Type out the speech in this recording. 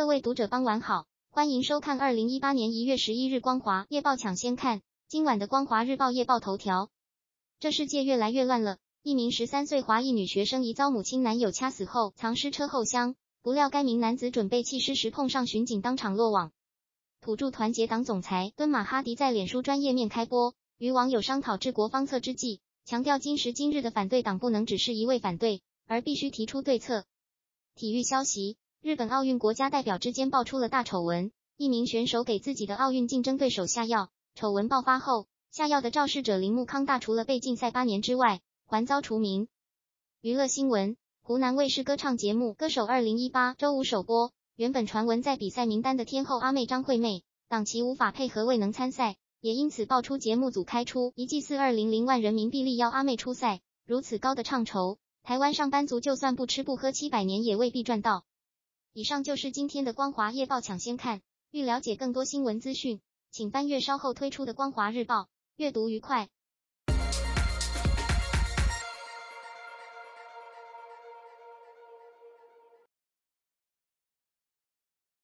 各位读者傍晚好，欢迎收看二零一八年一月十一日光华夜报抢先看。今晚的光华日报夜报头条：这世界越来越乱了。一名十三岁华裔女学生疑遭母亲男友掐死后藏尸车后箱，不料该名男子准备弃尸时碰上巡警，当场落网。土著团结党总裁敦马哈迪在脸书专页面开播，与网友商讨治国方策之际，强调今时今日的反对党不能只是一味反对，而必须提出对策。体育消息。日本奥运国家代表之间爆出了大丑闻，一名选手给自己的奥运竞争对手下药。丑闻爆发后，下药的肇事者铃木康大除了被禁赛八年之外，还遭除名。娱乐新闻：湖南卫视歌唱节目《歌手二零一八》周五首播，原本传闻在比赛名单的天后阿妹张惠妹档期无法配合，未能参赛，也因此爆出节目组开出一季四二零零万人民币力邀阿妹出赛。如此高的唱酬，台湾上班族就算不吃不喝七百年也未必赚到。以上就是今天的光华夜报抢先看，欲了解更多新闻资讯，请翻阅稍后推出的光华日报，阅读愉快。